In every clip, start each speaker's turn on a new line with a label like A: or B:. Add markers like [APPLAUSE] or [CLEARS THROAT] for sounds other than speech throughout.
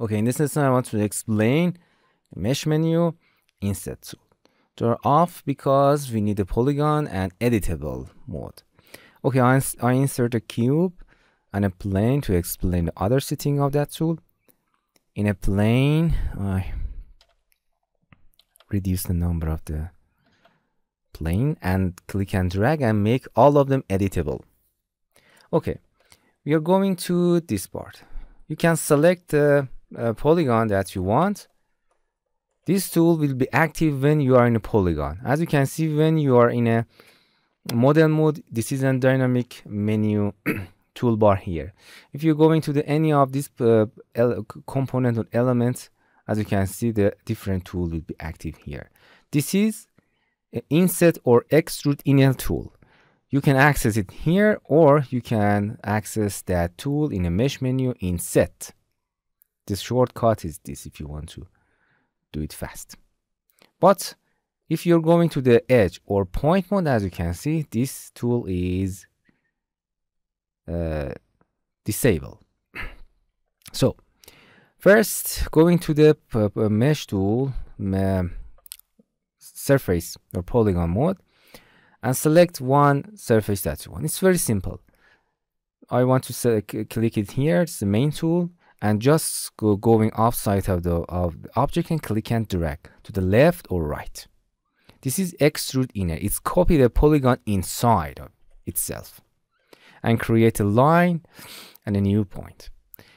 A: Okay, in this lesson, I want to explain mesh menu inset tool. They're off because we need a polygon and editable mode. Okay, I, I insert a cube and a plane to explain the other setting of that tool. In a plane, I reduce the number of the plane and click and drag and make all of them editable. Okay, we are going to this part. You can select the uh, polygon that you want. This tool will be active when you are in a polygon. As you can see, when you are in a model mode, this is a dynamic menu [CLEARS THROAT] toolbar here. If you're going to the any of these uh, component or elements, as you can see, the different tool will be active here. This is an inset or extrude inner tool. You can access it here or you can access that tool in a mesh menu inset. The shortcut is this if you want to do it fast. But if you're going to the edge or point mode, as you can see, this tool is uh, disabled. [CLEARS THROAT] so first going to the mesh tool, surface or polygon mode and select one surface that you want. It's very simple. I want to click it here. It's the main tool and just go going offside of the, of the object and click and drag to the left or right. This is extrude inner. It's copy the polygon inside of itself and create a line and a new point.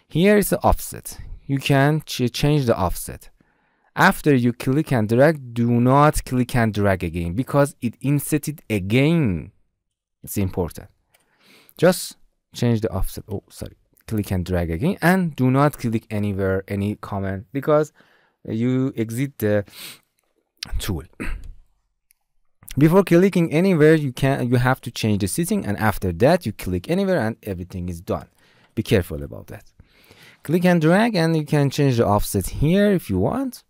A: Here is the offset. You can ch change the offset. After you click and drag, do not click and drag again because it inserted again. It's important. Just change the offset. Oh, sorry. Click and drag again and do not click anywhere, any comment because you exit the tool. [CLEARS THROAT] Before clicking anywhere, you can you have to change the setting and after that you click anywhere and everything is done. Be careful about that. Click and drag and you can change the offset here if you want.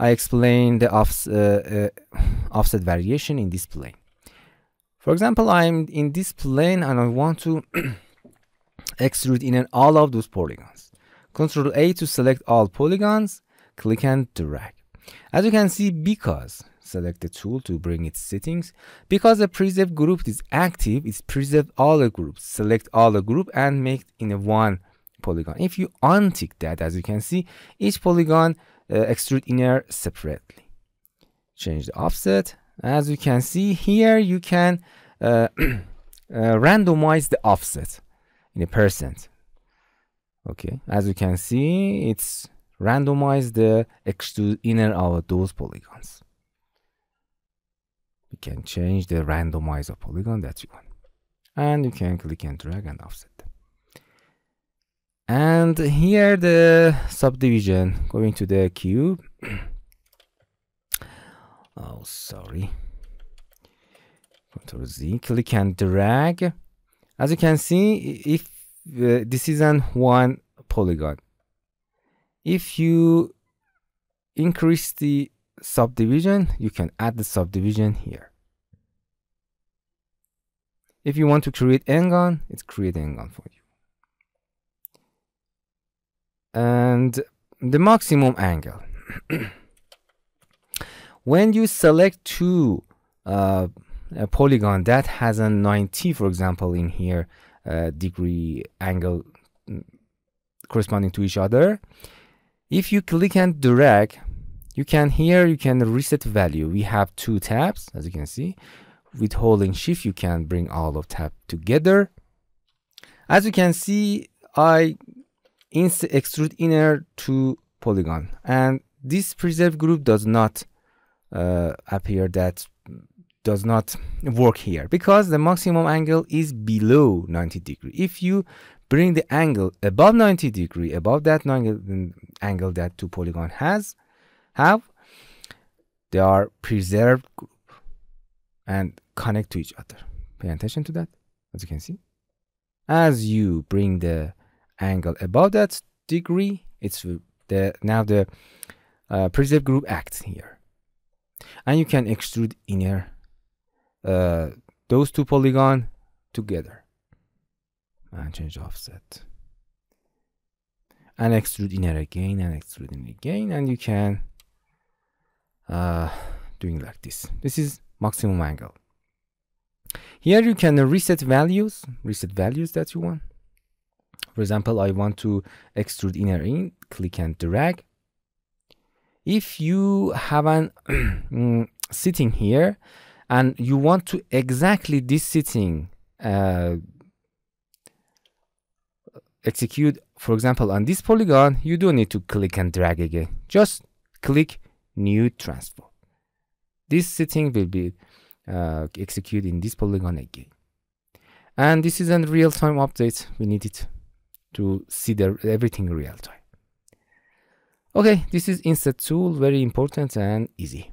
A: I explained the uh, uh, offset variation in this plane. For example, I'm in this plane and I want to [CLEARS THROAT] extrude in all of those polygons. Control A to select all polygons, click and drag. As you can see, because select the tool to bring its settings, because the preserve group is active, it's preserve all the groups. Select all the group and make in a one polygon. If you untick that, as you can see, each polygon uh, extrude inner separately. Change the offset. As you can see here, you can uh, [CLEARS THROAT] uh, randomize the offset in a percent. Okay, as you can see, it's randomize the extrude inner of those polygons. You can change the randomizer polygon that you want. And you can click and drag and offset and here the subdivision going to the cube [COUGHS] oh sorry control z click and drag as you can see if uh, this is an one polygon. If you increase the subdivision you can add the subdivision here. If you want to create n-gon it's create n-gon for you. And the maximum angle. [CLEARS THROAT] When you select two uh, a polygon that has a 90 for example in here uh, degree angle mm, corresponding to each other. If you click and drag you can here you can reset value. We have two tabs as you can see. With holding shift you can bring all of tab together. As you can see i extrude inner to polygon. And this preserve group does not uh, appear that does not work here because the maximum angle is below 90 degree. If you bring the angle above 90 degree above that angle that two polygon has have they are preserved group and connect to each other. Pay attention to that as you can see. As you bring the angle above that degree it's the now the uh, preserve group acts here. And you can extrude inner uh, those two polygon together. And change offset. And extrude inner again and extrude inner again and you can uh, doing like this. This is maximum angle. Here you can reset values reset values that you want. For example I want to extrude inner in click and drag. If you have an [CLEARS THROAT] mm, sitting here and you want to exactly this sitting uh, execute for example on this polygon you don't need to click and drag again. Just click new transform. This setting will be uh, executed in this polygon again. And this is a real-time update. We need it to see the everything real time okay this is inset tool very important and easy